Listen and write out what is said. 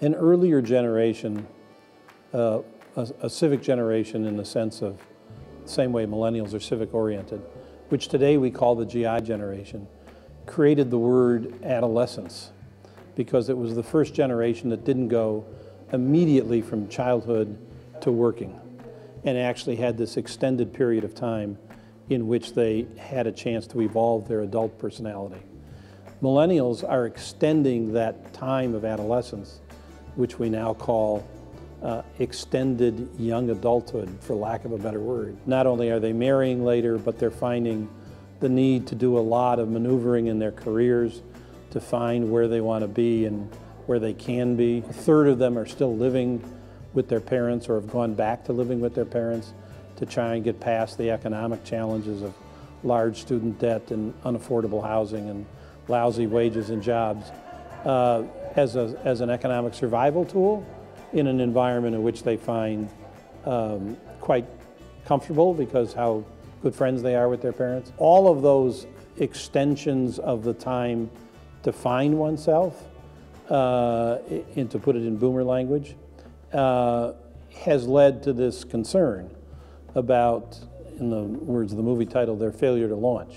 an earlier generation, uh, a, a civic generation in the sense of the same way millennials are civic oriented, which today we call the GI generation, created the word adolescence because it was the first generation that didn't go immediately from childhood to working and actually had this extended period of time in which they had a chance to evolve their adult personality. Millennials are extending that time of adolescence, which we now call uh, extended young adulthood, for lack of a better word. Not only are they marrying later, but they're finding the need to do a lot of maneuvering in their careers to find where they want to be and where they can be. A third of them are still living with their parents or have gone back to living with their parents to try and get past the economic challenges of large student debt and unaffordable housing and lousy wages and jobs uh, as, a, as an economic survival tool in an environment in which they find um, quite comfortable because how good friends they are with their parents. All of those extensions of the time to find oneself, uh, and to put it in boomer language, uh, has led to this concern about, in the words of the movie title, their failure to launch.